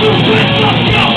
You will go!